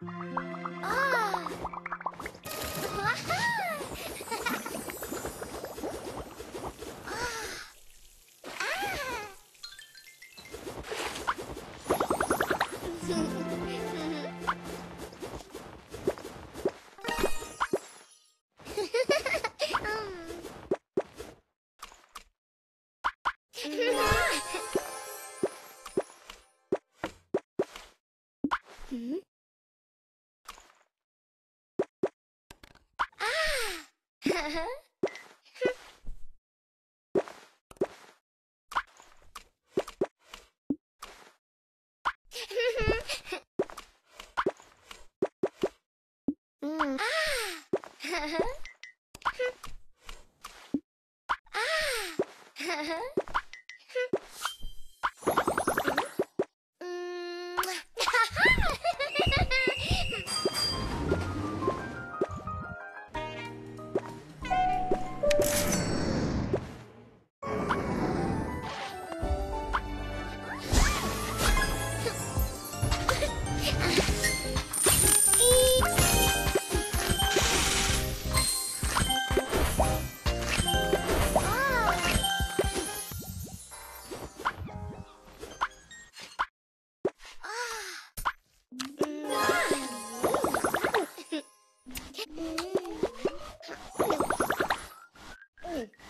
Hmm. Mm.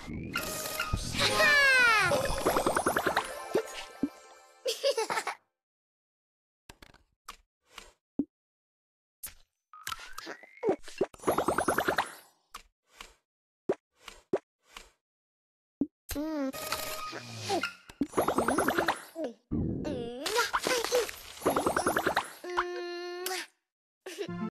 Mm.